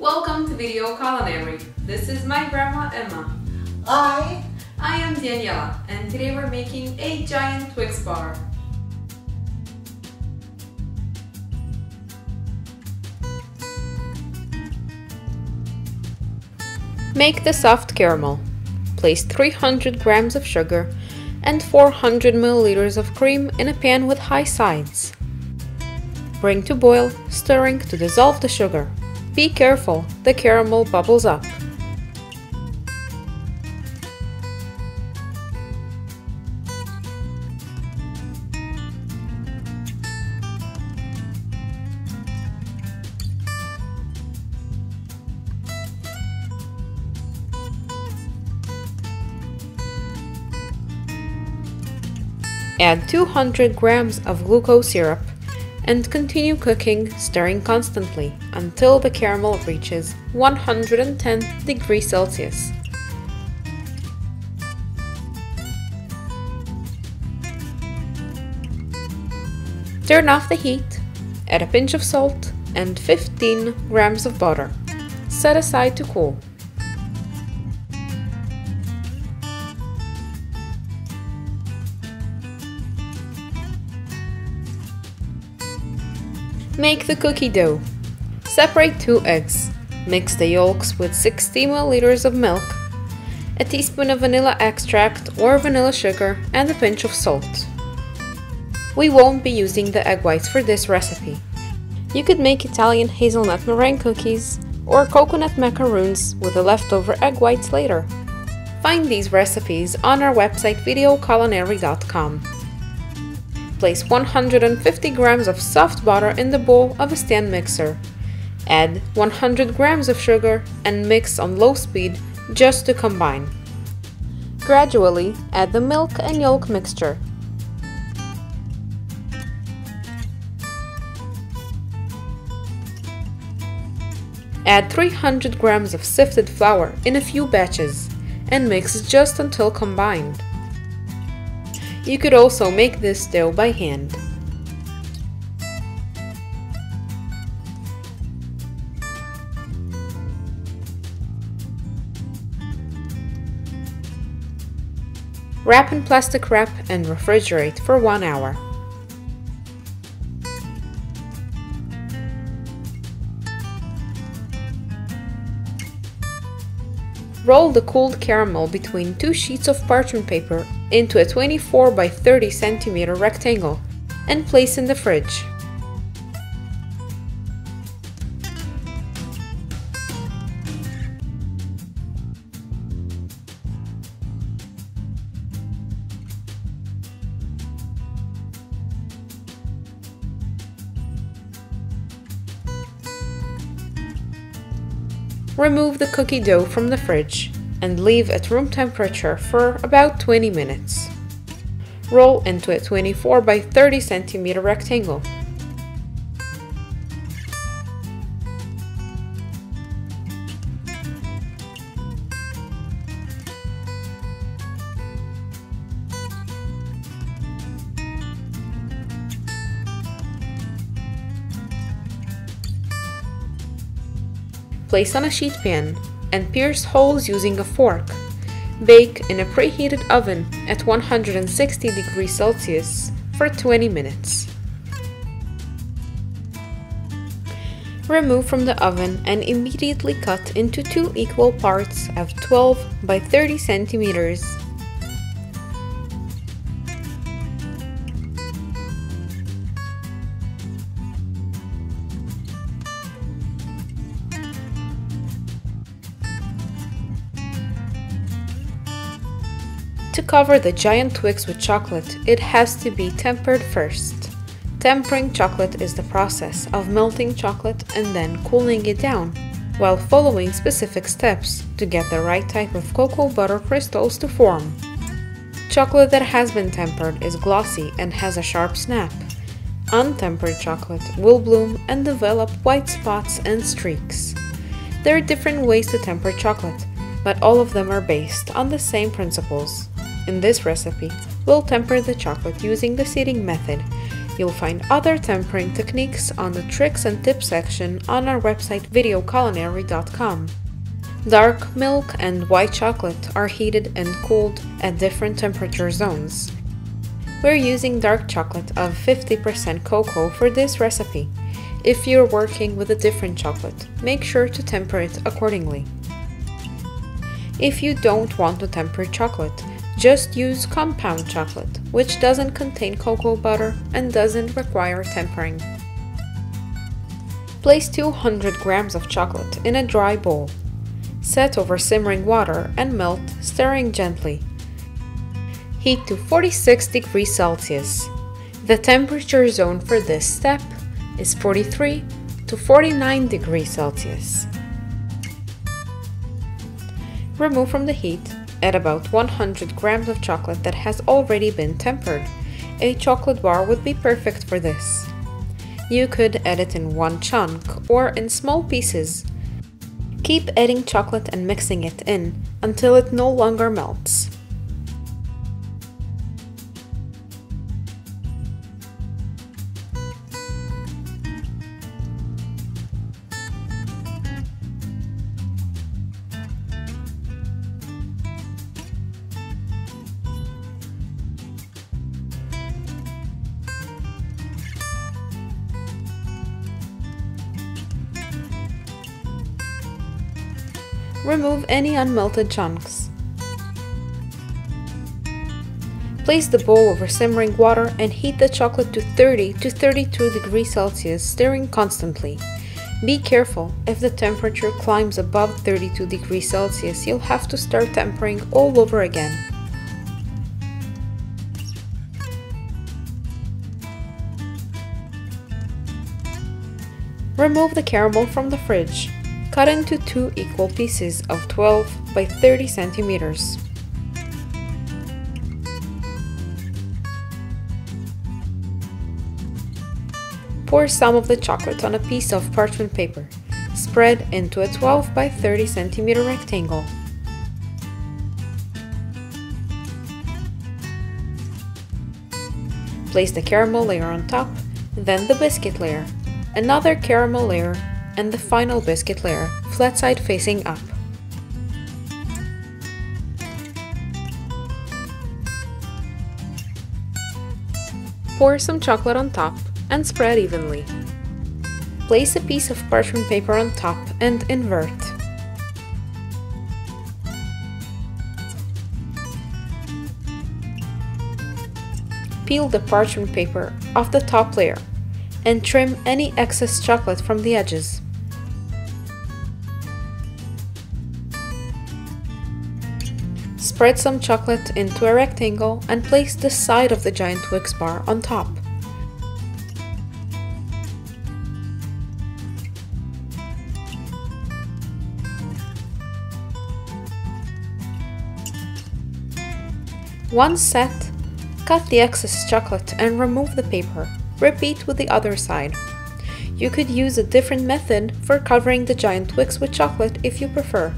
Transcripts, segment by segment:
Welcome to Video Culinary. This is my grandma Emma. Hi. I am Daniela and today we're making a giant Twix bar. Make the soft caramel. Place 300 grams of sugar and 400 milliliters of cream in a pan with high sides. Bring to boil, stirring to dissolve the sugar. Be careful, the caramel bubbles up. Add 200 grams of glucose syrup and continue cooking, stirring constantly until the caramel reaches 110 degrees Celsius. Turn off the heat, add a pinch of salt and 15 grams of butter. Set aside to cool. Make the cookie dough. Separate two eggs. Mix the yolks with 60 ml of milk, a teaspoon of vanilla extract or vanilla sugar, and a pinch of salt. We won't be using the egg whites for this recipe. You could make Italian hazelnut meringue cookies or coconut macaroons with the leftover egg whites later. Find these recipes on our website videoculinary.com. Place 150 grams of soft butter in the bowl of a stand mixer. Add 100 grams of sugar and mix on low speed just to combine. Gradually add the milk and yolk mixture. Add 300 grams of sifted flour in a few batches and mix just until combined. You could also make this dough by hand. Wrap in plastic wrap and refrigerate for 1 hour. Roll the cooled caramel between two sheets of parchment paper into a 24 by 30 centimeter rectangle and place in the fridge. Remove the cookie dough from the fridge and leave at room temperature for about 20 minutes. Roll into a 24 by 30 centimeter rectangle. Place on a sheet pan and pierce holes using a fork. Bake in a preheated oven at 160 degrees Celsius for 20 minutes. Remove from the oven and immediately cut into two equal parts of 12 by 30 centimeters To cover the giant Twix with chocolate, it has to be tempered first. Tempering chocolate is the process of melting chocolate and then cooling it down, while following specific steps to get the right type of cocoa butter crystals to form. Chocolate that has been tempered is glossy and has a sharp snap. Untempered chocolate will bloom and develop white spots and streaks. There are different ways to temper chocolate, but all of them are based on the same principles. In this recipe, we'll temper the chocolate using the seeding method, You'll find other tempering techniques on the tricks and tips section on our website videoculinary.com. Dark milk and white chocolate are heated and cooled at different temperature zones. We're using dark chocolate of 50% cocoa for this recipe. If you're working with a different chocolate, make sure to temper it accordingly. If you don't want to temper chocolate, just use compound chocolate, which doesn't contain cocoa butter and doesn't require tempering. Place 200 grams of chocolate in a dry bowl. Set over simmering water and melt, stirring gently. Heat to 46 degrees Celsius. The temperature zone for this step is 43 to 49 degrees Celsius. Remove from the heat Add about 100 grams of chocolate that has already been tempered. A chocolate bar would be perfect for this. You could add it in one chunk or in small pieces. Keep adding chocolate and mixing it in until it no longer melts. Remove any unmelted chunks. Place the bowl over simmering water and heat the chocolate to 30 to 32 degrees Celsius, stirring constantly. Be careful, if the temperature climbs above 32 degrees Celsius, you'll have to start tempering all over again. Remove the caramel from the fridge. Cut into two equal pieces of 12 by 30 centimeters. Pour some of the chocolate on a piece of parchment paper. Spread into a 12 by 30 centimeter rectangle. Place the caramel layer on top, then the biscuit layer, another caramel layer and the final biscuit layer, flat side facing up. Pour some chocolate on top and spread evenly. Place a piece of parchment paper on top and invert. Peel the parchment paper off the top layer and trim any excess chocolate from the edges. Spread some chocolate into a rectangle and place the side of the giant Twix bar on top. Once set, cut the excess chocolate and remove the paper. Repeat with the other side. You could use a different method for covering the giant Twix with chocolate if you prefer.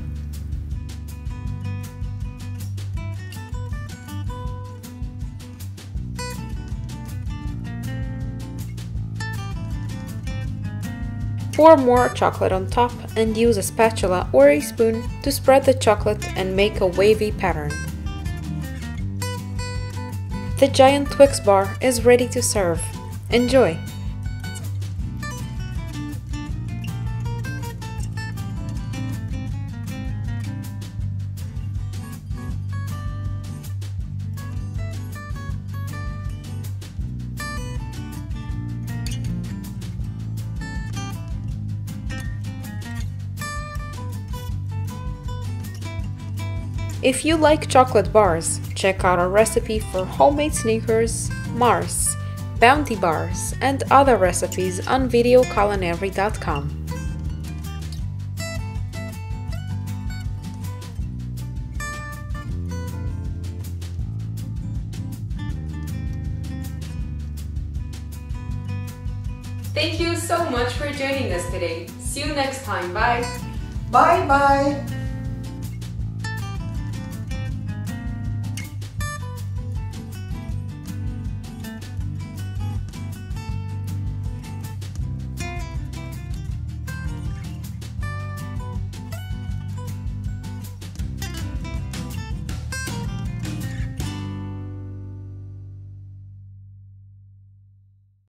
Pour more chocolate on top and use a spatula or a spoon to spread the chocolate and make a wavy pattern. The giant Twix bar is ready to serve. Enjoy! If you like chocolate bars, check out our recipe for homemade Snickers, Mars, bounty bars, and other recipes on videoculinary.com. Thank you so much for joining us today. See you next time. Bye. Bye bye.